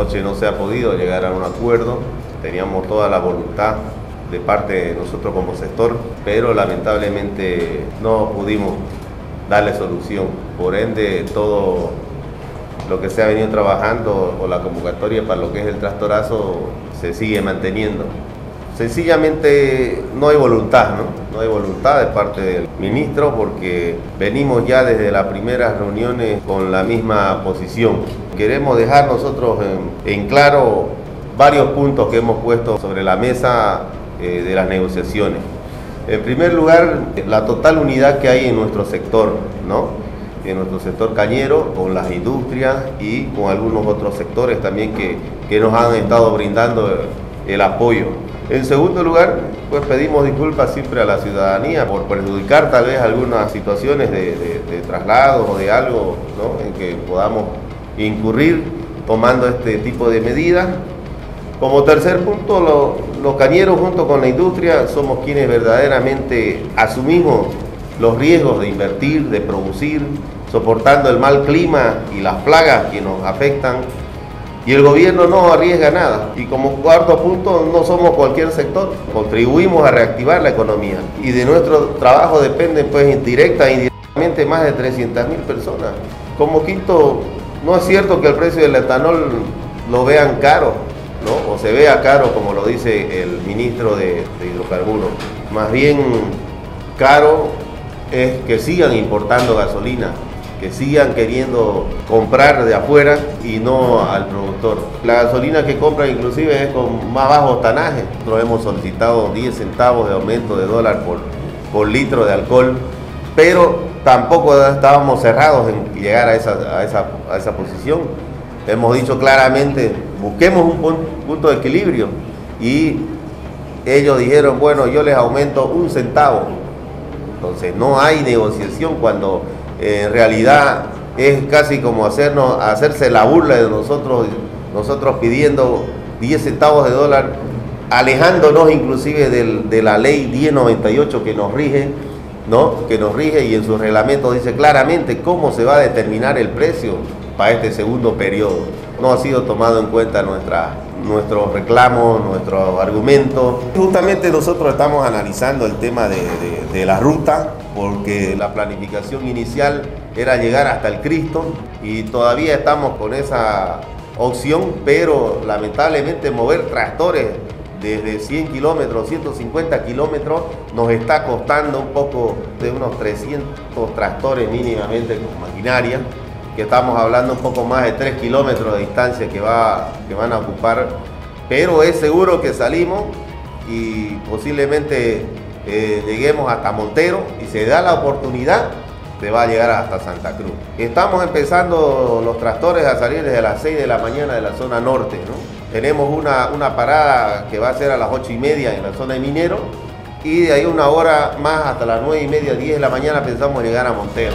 Anoche no se ha podido llegar a un acuerdo, teníamos toda la voluntad de parte de nosotros como sector, pero lamentablemente no pudimos darle solución. Por ende, todo lo que se ha venido trabajando o la convocatoria para lo que es el trastorazo se sigue manteniendo. Sencillamente no hay voluntad, ¿no? No hay voluntad de parte del ministro porque venimos ya desde las primeras reuniones con la misma posición. Queremos dejar nosotros en, claro varios puntos que hemos puesto sobre la mesa eh, de las negociaciones. En primer lugar, la total unidad que hay en nuestro sector, ¿no? en nuestro sector cañero, con las industrias y con algunos otros sectores también que, que nos han estado brindando el apoyo. En segundo lugar, pues pedimos disculpas siempre a la ciudadanía por perjudicar tal vez algunas situaciones de, de, traslados o de algo en que podamos incurrir tomando este tipo de medidas. Como tercer punto, los cañeros junto con la industria somos quienes verdaderamente asumimos los riesgos de invertir, de producir, soportando el mal clima y las plagas que nos afectan. Y el gobierno no arriesga nada. Y como cuarto punto, no somos cualquier sector, contribuimos a reactivar la economía. Y de nuestro trabajo dependen pues directa e indirectamente más de 300 mil personas. Como quinto, no es cierto que el precio del etanol lo vean caro o se vea caro, como lo dice el ministro de hidrocarburos. Más bien caro es que sigan importando gasolina, que sigan queriendo comprar de afuera y no al productor. La gasolina que compran inclusive es con más bajo tanaje. Nosotros hemos solicitado 10 centavos de aumento de dólar por, por litro de alcohol, pero tampoco estábamos cerrados en llegar a esa, a esa, a esa posición. Hemos dicho claramente busquemos un punto de equilibrio. Y ellos dijeron, bueno, yo les aumento un centavo. Entonces no hay negociación cuando en realidad es casi como hacerse la burla de nosotros, nosotros pidiendo 10 centavos de dólar, alejándonos inclusive de la ley 1098 que nos rige, ¿no? que nos rige y en su reglamento dice claramente cómo se va a determinar el precio para este segundo periodo. No ha sido tomado en cuenta nuestra, nuestros reclamos, nuestros argumentos. Justamente nosotros estamos analizando el tema de, de, la ruta, porque la planificación inicial era llegar hasta el Cristo y todavía estamos con esa opción, pero lamentablemente mover tractores desde 100 kilómetros, 150 kilómetros, nos está costando un poco de unos 300 tractores mínimamente con maquinaria que estamos hablando un poco más de 3 kilómetros de distancia que, va, que van a ocupar, pero es seguro que salimos y posiblemente eh, lleguemos hasta Montero y se da la oportunidad se va a llegar hasta Santa Cruz. Estamos empezando los tractores a salir desde las 6 de la mañana de la zona norte. Tenemos una, una parada que va a ser a las 8 y media en la zona de Minero y de ahí una hora más hasta las 9 y media, 10 de la mañana pensamos llegar a Montero.